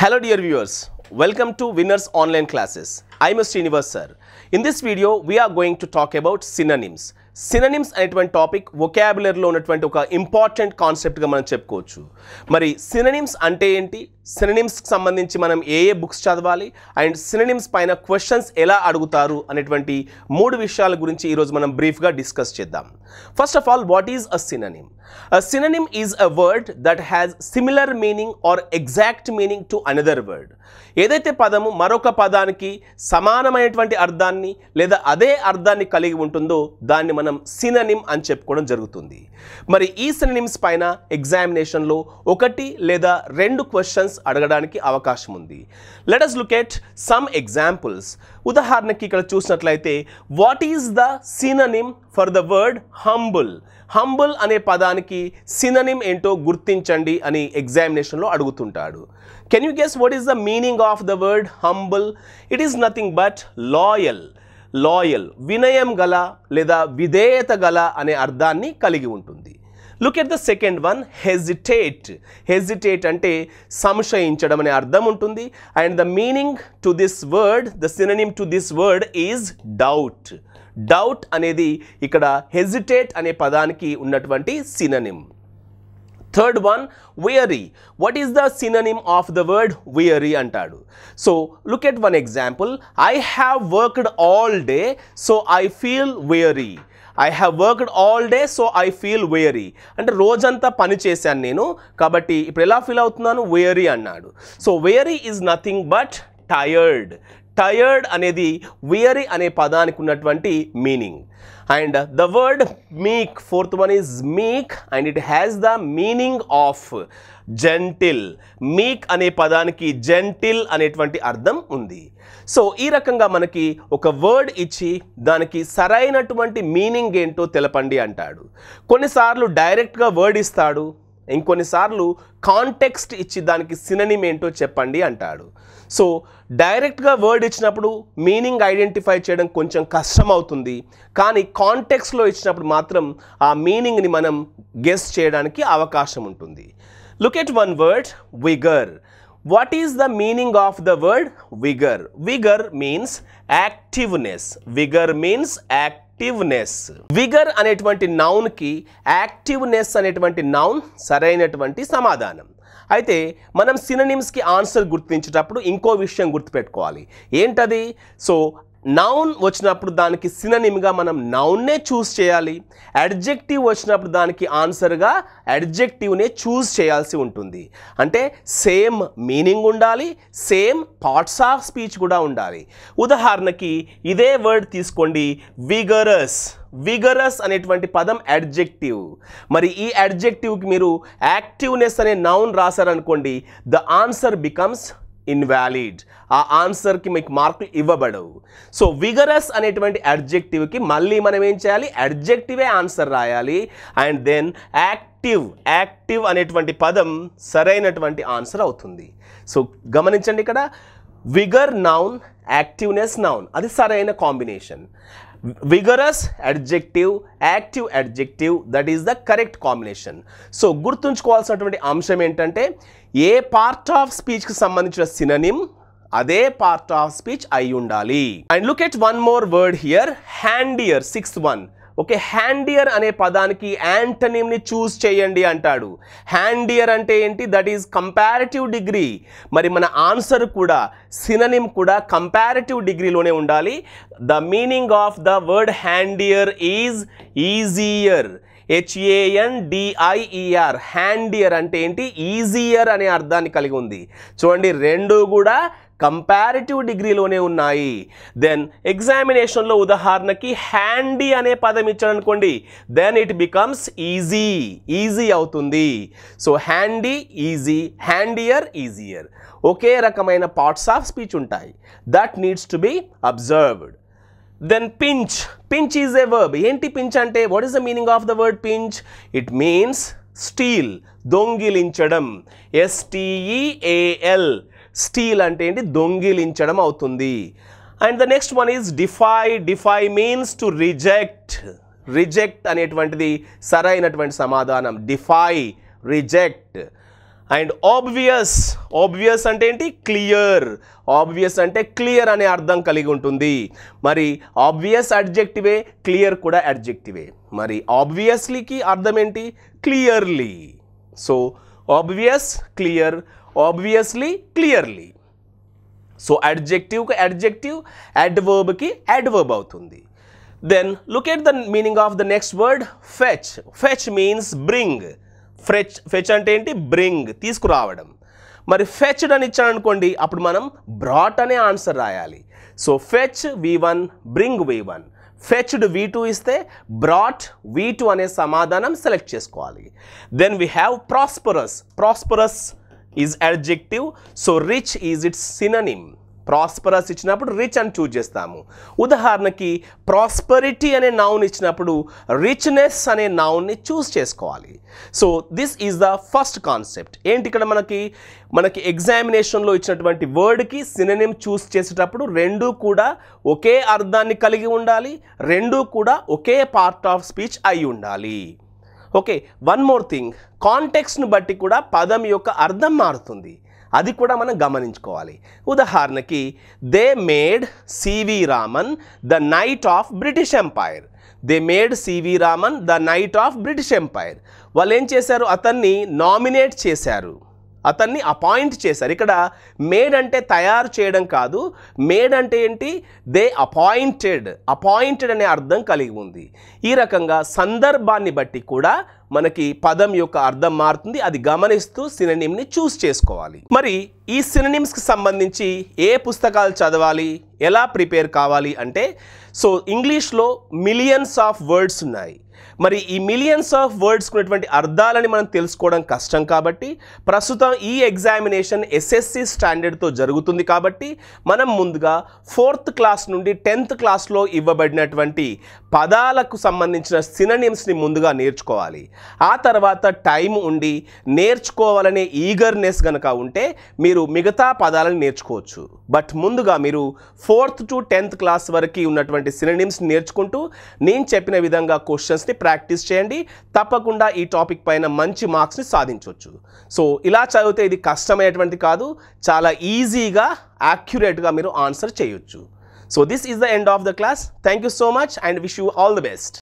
Hello dear viewers, welcome to Winners Online Classes. I am Srinivas sir. In this video, we are going to talk about synonyms. Synonyms అనేటువంటి topic వొకాబులరీలో ఉన్నటువంటి ఒక important కాన్సెప్ట్గా మనం చెప్పుకోవచ్చు మరి synonyms అంటే ఏంటి సిననిమ్స్కి సంబంధించి మనం ఏ ఏ బుక్స్ చదవాలి? అండ్ సిననిమ్స్ పైన క్వశ్చన్స్ ఎలా అడుగుతారు? అనేటువంటి మూడు విషయాల గురించి ఈరోజు మనం బ్రీఫ్గా డిస్కస్ చేద్దాం. First of all what is a synonym a synonym is a word that has similar meaning or exact meaning to another word ఏదైతే పదము మరొక పదానికి సమానమైనటువంటి అర్థాన్ని లేదా అదే అర్థాన్ని కలిగి ఉంటుందో దాన్ని మనం సిననిమ్ అని చెప్పుకోవడం జరుగుతుంది. మరి ఈ సిననిమ్స్ పైన ఎగ్జామినేషన్లో ఒకటి లేదా రెండు క్వశ్చన్స్ అడగడానికి అవకాశం ఉంది. Let us look at some examples ఉదాహరణకి ఇక్కడ చూసినట్లయితే what is the synonym for the word humble humble అనే పదానికి సిననిమ్ ఏంటో గుర్తించండి అని ఎగ్జామినేషన్లో అడుగుతుంటాడు. Can you guess what is the meaning of the word humble it is nothing but loyal loyal వినయం గల లేదా విధేయత గల అనే అర్థాన్ని కలిగి ఉంటుంది. Look at the second one hesitate hesitate అంటే సంశయించడం అనే అర్థం ఉంటుంది. And the meaning to this word the synonym to this word is doubt doubt అనేది ఇక్కడ హెజిటేట్ అనే పదానికి ఉన్నటువంటి synonym third one weary what is the synonym of the word weary అంటాడు. So look at one example I have worked all day so I feel weary I have worked all day so I feel weary అంటే రోజంతా పని చేశాను నేను కాబట్టి ఇప్పుడు ఎలా feel అవుతున్నాను? వేరీ అన్నాడు. So weary is nothing but tired tired అనేది వియరీ అనే పదానికి ఉన్నటువంటి meaning and the word meek fourth one is meek and it has the meaning of gentle meek అనే పదానికి జెంటిల్ అనేటువంటి అర్థం ఉంది. సో ఈ రకంగా మనకి ఒక వర్డ్ ఇచ్చి దానికి సరైనటువంటి మీనింగ్ ఏంటో తెలపండి అంటాడు. కొన్నిసార్లు డైరెక్ట్గా వర్డ్ ఇస్తాడు ఇంకొన్నిసార్లు కాంటెక్స్ట్ ఇచ్చి దానికి సిననిమ్ ఏంటో చెప్పండి అంటాడు. సో డైరెక్ట్గా వర్డ్ ఇచ్చినప్పుడు మీనింగ్ ఐడెంటిఫై చేయడం కొంచెం కష్టం అవుతుంది కానీ కాంటెక్స్లో ఇచ్చినప్పుడు మాత్రం ఆ మీనింగ్ని మనం గెస్ చేయడానికి అవకాశం ఉంటుంది. Look at one word vigour what is the meaning of the word vigour vigour means activeness vigour means activeness vigour అనేటువంటి నౌన్కి యాక్టివ్నెస్ అనేటువంటి నౌన్ సరైనటువంటి సమాధానం. అయితే మనం సిననిమ్స్కి ఆన్సర్ గుర్తించేటప్పుడు ఇంకో విషయం గుర్తుపెట్టుకోవాలి. ఏంటది? సో నౌన్ వచ్చినప్పుడు దానికి సిననిమ్గా మనం నౌన్నే చూస్ చేయాలి. అడ్జెక్టివ్ వచ్చినప్పుడు దానికి ఆన్సర్గా అడ్జెక్టివ్నే చూస్ చేయాల్సి ఉంటుంది. అంటే సేమ్ మీనింగ్ ఉండాలి సేమ్ పార్ట్స్ ఆఫ్ స్పీచ్ కూడా ఉండాలి. ఉదాహరణకి ఇదే వర్డ్ తీసుకోండి విగరస్ విగరస్ అనేటువంటి పదం అడ్జెక్టివ్ మరి ఈ అడ్జెక్టివ్కి మీరు యాక్టివ్నెస్ అనే నౌన్ రాశారనుకోండి ద ఆన్సర్ బికమ్స్ ఇన్వాలిడ్ ఆ ఆన్సర్కి మీకు మార్కులు ఇవ్వబడవు. సో విగరస్ అనేటువంటి అడ్జెక్టివ్కి మళ్ళీ మనం ఏం చేయాలి? అడ్జెక్టివే ఆన్సర్ రాయాలి. అండ్ దెన్ యాక్టివ్ యాక్టివ్ అనేటువంటి పదం సరైనటువంటి ఆన్సర్ అవుతుంది. సో గమనించండి ఇక్కడ. విగర్ నౌన్ యాక్టివ్నెస్ నౌన్ అది సరైన combination vigorous adjective active adjective that is the correct combination so గుర్తుంచుకోవాల్సినటువంటి అంశం ఏంటంటే ఏ పార్ట్ ఆఫ్ స్పీచ్కి సంబంధించిన సిననిమ్ అదే పార్ట్ ఆఫ్ స్పీచ్ అయి ఉండాలి. And look at one more word here handier sixth one okay handier అనే పదానికి యాంటనిమ్ని చూస్ చేయండి అంటాడు. హ్యాండియర్ అంటే ఏంటి? That is comparative degree. మరి మన ఆన్సర్ కూడా సిననిమ్ కూడా కంపారిటివ్ డిగ్రీలోనే ఉండాలి. The meaning of the word handier is easier. H A N D I E R handier అంటే ఏంటి? ఈజియర్ అనే అర్థాన్ని కలిగి ఉంది. చూడండి రెండు కూడా కంపారిటివ్ డిగ్రీలోనే ఉన్నాయి. దెన్ ఎగ్జామినేషన్లో ఉదాహరణకి హ్యాండీ అనే పదం ఇచ్చారనుకోండి then it becomes easy easy అవుతుంది. So handy easy handier easier ఒకే రకమైన పార్ట్స్ ఆఫ్ స్పీచ్ ఉంటాయి. That needs to be observed then pinch pinch is a verb ఏంటి పించ్ అంటే? What is the meaning of the word pinch it means steal దొంగిలించడం. S T E A L steal అంటే ఏంటి? దొంగిలించడం అవుతుంది. And the next one is defy defy means to reject reject అనేటువంటిది సరైనటువంటి సమాధానం. Defy reject and obvious obvious అంటే ఏంటి? Clear obvious అంటే క్లియర్ అనే అర్థం కలిగి ఉంటుంది. మరి ఆబ్వియస్ అడ్జెక్టివే క్లియర్ కూడా అడ్జెక్టివే మరి ఆబ్వియస్లీకి అర్థం ఏంటి? Clearly so obvious clear obviously clearly so అడ్జెక్టివ్కి adjective అడ్వర్బ్కి అడ్వర్బ్ అవుతుంది. Then look at the meaning of the next word fetch fetch means bring fetch fetch అంటే ఏంటి? బ్రింగ్ తీసుకురావడం. మరి ఫెచ్డ్ అని ఇచ్చారనుకోండి అప్పుడు మనం బ్రాట్ అనే ఆన్సర్ రాయాలి. So fetch V one bring V one fetched V two ఇస్తే బ్రాట్ వి టూ అనే సమాధానం సెలెక్ట్ చేసుకోవాలి. Then we have prosperous prosperous is adjective so rich is its synonym prosperous ఇచ్చినప్పుడు రిచ్ అని చూజ్ చేస్తాము. ఉదాహరణకి ప్రాస్పరిటీ అనే నౌన్ ఇచ్చినప్పుడు రిచ్నెస్ అనే నౌన్ని చూస్ చేసుకోవాలి. So this is the first concept ఏంటి ఇక్కడ మనకి? మనకి ఎగ్జామినేషన్లో ఇచ్చినటువంటి వర్డ్కి సిననిమ్ చూస్ చేసేటప్పుడు రెండు కూడా ఒకే అర్థాన్ని కలిగి ఉండాలి రెండు కూడా ఒకే పార్ట్ ఆఫ్ స్పీచ్ అయి ఉండాలి. ఓకే వన్ మోర్ థింగ్ కాంటెక్స్ను బట్టి కూడా పదం యొక్క అర్థం మారుతుంది. అది కూడా మనం గమనించుకోవాలి. ఉదాహరణకి they made C V Raman the knight of British empire they made C V Raman the knight of British empire వాళ్ళు ఏం చేశారు? అతన్ని నామినేట్ చేశారు. అతన్ని అపాయింట్ చేశారు. ఇక్కడ మేడ్ అంటే తయారు చేయడం కాదు. మేడ్ అంటే ఏంటి? దే అపాయింటెడ్ అపాయింటెడ్ అనే అర్థం కలిగి ఉంది. ఈ రకంగా సందర్భాన్ని బట్టి కూడా మనకి పదం యొక్క అర్థం మారుతుంది. అది గమనిస్తూ సిననిమ్ని చూస్ చేసుకోవాలి. మరి ఈ సిననిమ్స్కి సంబంధించి ఏ పుస్తకాలు చదవాలి? ఎలా ప్రిపేర్ కావాలి అంటే సో ఇంగ్లీష్లో మిలియన్స్ ఆఫ్ వర్డ్స్ ఉన్నాయి. మరి ఈ మిలియన్స్ ఆఫ్ వర్డ్స్ ఉన్నటువంటి అర్థాలని మనం తెలుసుకోవడం కష్టం కాబట్టి ప్రస్తుతం ఈ ఎగ్జామినేషన్ ఎస్ఎస్సి స్టాండర్డ్తో జరుగుతుంది కాబట్టి మనం ముందుగా ఫోర్త్ క్లాస్ నుండి టెన్త్ క్లాస్లో ఇవ్వబడినటువంటి పదాలకు సంబంధించిన సిననిమ్స్ని ముందుగా నేర్చుకోవాలి. ఆ తర్వాత టైం ఉండి నేర్చుకోవాలనే ఈగర్నెస్ కనుక ఉంటే మీరు మిగతా పదాలను నేర్చుకోవచ్చు. బట్ ముందుగా మీరు ఫోర్త్ టు టెన్త్ క్లాస్ వరకు ఉన్నటువంటి సినిమ్స్ నేర్చుకుంటూ నేను చెప్పిన విధంగా క్వశ్చన్స్ని ప్రాక్టీస్ చేయండి. తప్పకుండా ఈ టాపిక్ పైన మంచి మార్క్స్ని సాధించవచ్చు. సో ఇలా చదివితే ఇది కష్టమైనటువంటి కాదు. చాలా ఈజీగా యాక్యురేట్గా మీరు ఆన్సర్ చేయొచ్చు. So this is the end of the class thank you so much and wish you all the best